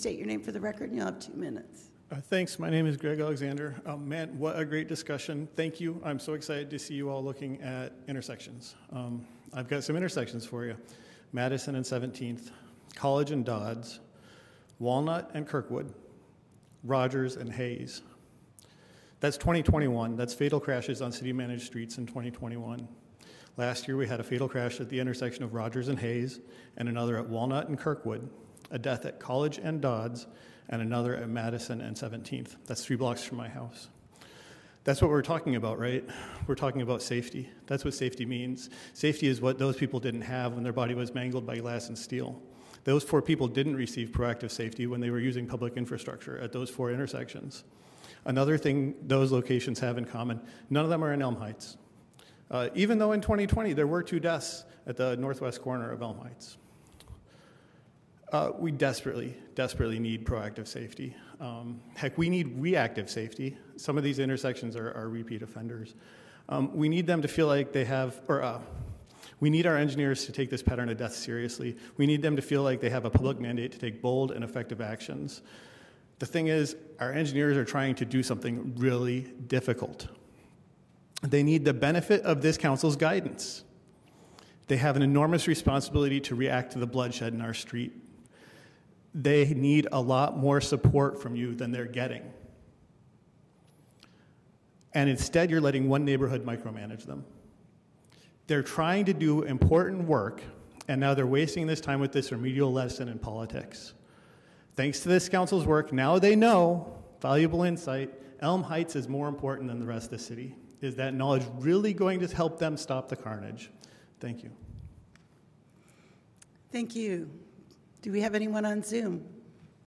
state your name for the record, and you'll have two minutes. Uh, thanks. My name is Greg Alexander. Um, man, what a great discussion. Thank you. I'm so excited to see you all looking at intersections. Um, I've got some intersections for you Madison and 17th, College and Dodds, Walnut and Kirkwood, Rogers and Hayes. That's 2021. That's fatal crashes on city managed streets in 2021. Last year, we had a fatal crash at the intersection of Rogers and Hayes, and another at Walnut and Kirkwood, a death at College and Dodds, and another at Madison and 17th. That's three blocks from my house. That's what we're talking about, right? We're talking about safety. That's what safety means. Safety is what those people didn't have when their body was mangled by glass and steel. Those four people didn't receive proactive safety when they were using public infrastructure at those four intersections. Another thing those locations have in common none of them are in Elm Heights. Uh, even though in 2020 there were two deaths at the northwest corner of Elm Heights. Uh, we desperately, desperately need proactive safety. Um, heck, we need reactive safety. Some of these intersections are, are repeat offenders. Um, we need them to feel like they have, or uh, we need our engineers to take this pattern of death seriously. We need them to feel like they have a public mandate to take bold and effective actions. The thing is, our engineers are trying to do something really difficult. They need the benefit of this council's guidance. They have an enormous responsibility to react to the bloodshed in our street. They need a lot more support from you than they're getting. And instead, you're letting one neighborhood micromanage them. They're trying to do important work, and now they're wasting this time with this remedial lesson in politics. Thanks to this council's work, now they know valuable insight Elm Heights is more important than the rest of the city. Is that knowledge really going to help them stop the carnage? Thank you. Thank you. Do we have anyone on Zoom?